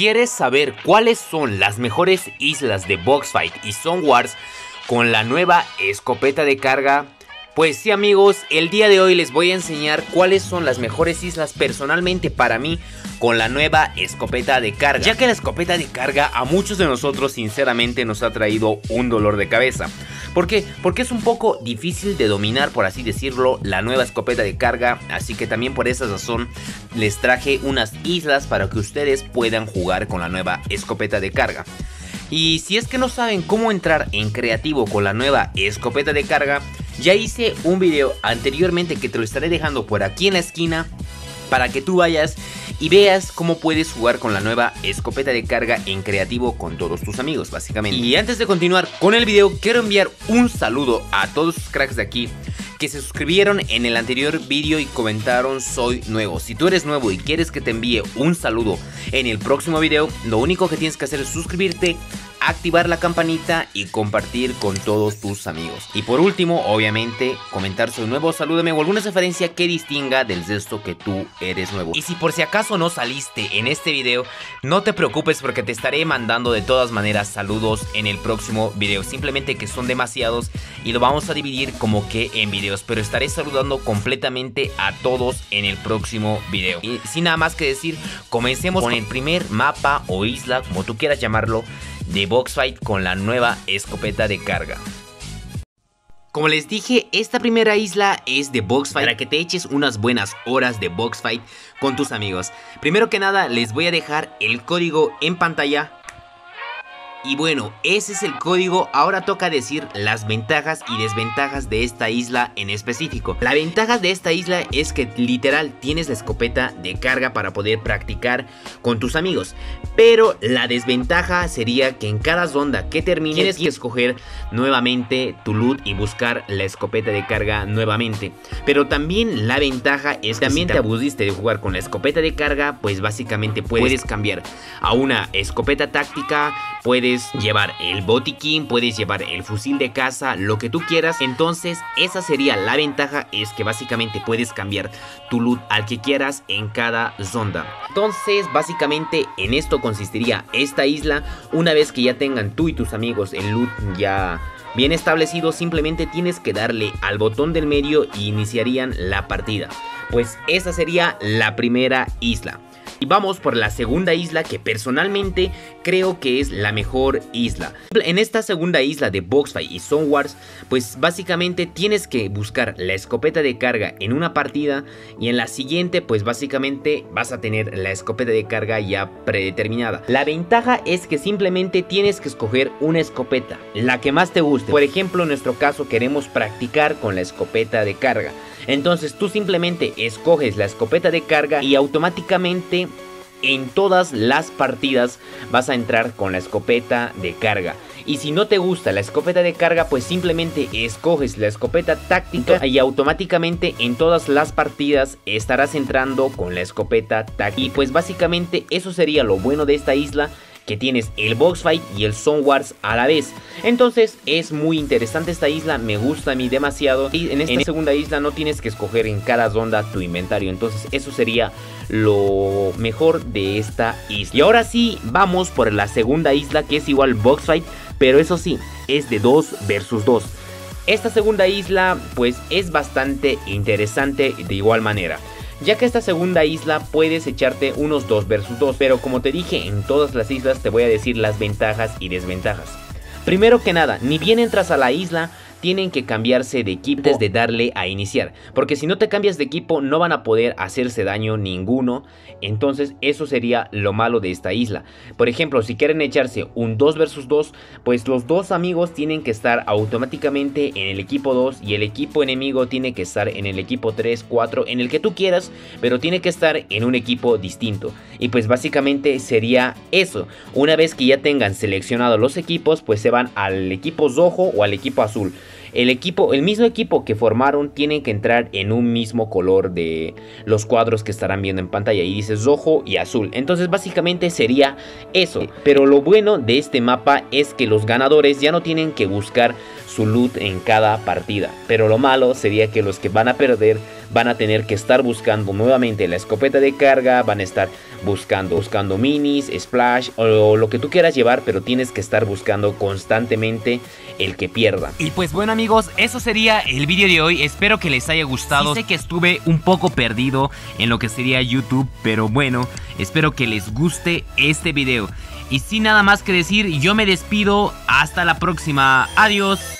¿Quieres saber cuáles son las mejores islas de Boxfight y Zone Wars con la nueva escopeta de carga? Pues sí amigos, el día de hoy les voy a enseñar cuáles son las mejores islas personalmente para mí con la nueva escopeta de carga. Ya que la escopeta de carga a muchos de nosotros sinceramente nos ha traído un dolor de cabeza. ¿Por qué? Porque es un poco difícil de dominar, por así decirlo, la nueva escopeta de carga. Así que también por esa razón les traje unas islas para que ustedes puedan jugar con la nueva escopeta de carga. Y si es que no saben cómo entrar en creativo con la nueva escopeta de carga, ya hice un video anteriormente que te lo estaré dejando por aquí en la esquina para que tú vayas y veas cómo puedes jugar con la nueva escopeta de carga en creativo con todos tus amigos, básicamente. Y antes de continuar con el video, quiero enviar un saludo a todos los cracks de aquí que se suscribieron en el anterior vídeo y comentaron soy nuevo. Si tú eres nuevo y quieres que te envíe un saludo en el próximo video, lo único que tienes que hacer es suscribirte, activar la campanita y compartir con todos tus amigos. Y por último, obviamente, comentar soy nuevo, salúdame o alguna referencia que distinga del gesto que tú eres nuevo. Y si por si acaso no saliste en este video, no te preocupes porque te estaré mandando de todas maneras saludos en el próximo video. Simplemente que son demasiados y lo vamos a dividir como que en videos, pero estaré saludando completamente a todos en el próximo video. Y sin nada más que decir, comencemos con el primer mapa o isla, como tú quieras llamarlo, de Boxfight con la nueva escopeta de carga. Como les dije, esta primera isla es de Boxfight para que te eches unas buenas horas de Boxfight con tus amigos. Primero que nada, les voy a dejar el código en pantalla y bueno, ese es el código, ahora toca decir las ventajas y desventajas de esta isla en específico. La ventaja de esta isla es que literal tienes la escopeta de carga para poder practicar con tus amigos. Pero la desventaja sería que en cada ronda que termine tienes que escoger nuevamente tu loot y buscar la escopeta de carga nuevamente. Pero también la ventaja es que también te abusiste de jugar con la escopeta de carga, pues básicamente puedes cambiar a una escopeta táctica, puedes llevar el botiquín, puedes llevar el fusil de caza, lo que tú quieras. Entonces esa sería la ventaja, es que básicamente puedes cambiar tu loot al que quieras en cada ronda. Entonces básicamente en esto consistiría esta isla. Una vez que ya tengan tú y tus amigos el loot ya bien establecido, simplemente tienes que darle al botón del medio y iniciarían la partida. Pues esa sería la primera isla. Vamos por la segunda isla que personalmente creo que es la mejor isla. En esta segunda isla de Boxfight y Zone Wars, pues básicamente tienes que buscar la escopeta de carga en una partida y en la siguiente pues básicamente vas a tener la escopeta de carga ya predeterminada. La ventaja es que simplemente tienes que escoger una escopeta, la que más te guste. Por ejemplo, en nuestro caso queremos practicar con la escopeta de carga. Entonces tú simplemente escoges la escopeta de carga y automáticamente en todas las partidas vas a entrar con la escopeta de carga. Y si no te gusta la escopeta de carga, pues simplemente escoges la escopeta táctica y automáticamente en todas las partidas estarás entrando con la escopeta táctica. Y pues básicamente eso sería lo bueno de esta isla que tienes el box fight y el Zone Wars a la vez. Entonces es muy interesante esta isla, me gusta a mí demasiado. Y en esta segunda isla no tienes que escoger en cada ronda tu inventario. Entonces eso sería lo mejor de esta isla. Y ahora sí, vamos por la segunda isla que es igual box fight. Pero eso sí, es de 2 versus 2. Esta segunda isla pues es bastante interesante de igual manera ya que esta segunda isla puedes echarte unos 2 versus 2, pero como te dije en todas las islas te voy a decir las ventajas y desventajas. Primero que nada, ni bien entras a la isla, tienen que cambiarse de equipo antes de darle a iniciar. Porque si no te cambias de equipo no van a poder hacerse daño ninguno. Entonces eso sería lo malo de esta isla. Por ejemplo, si quieren echarse un 2 versus 2, pues los dos amigos tienen que estar automáticamente en el equipo 2 y el equipo enemigo tiene que estar en el equipo 3, 4, en el que tú quieras, pero tiene que estar en un equipo distinto. Y pues básicamente sería eso. Una vez que ya tengan seleccionado los equipos, pues se van al equipo rojo o al equipo azul el equipo, el mismo equipo que formaron tienen que entrar en un mismo color de los cuadros que estarán viendo en pantalla y dices rojo y azul. Entonces básicamente sería eso. Pero lo bueno de este mapa es que los ganadores ya no tienen que buscar su loot en cada partida. Pero lo malo sería que los que van a perder van a tener que estar buscando nuevamente la escopeta de carga, van a estar buscando, buscando minis, splash o lo que tú quieras llevar, pero tienes que estar buscando constantemente el que pierda. Y pues bueno amigos, eso sería el vídeo de hoy, espero que les haya gustado. sé que estuve un poco perdido en lo que sería YouTube, pero bueno, espero que les guste este video. Y sin nada más que decir, yo me despido, hasta la próxima, adiós.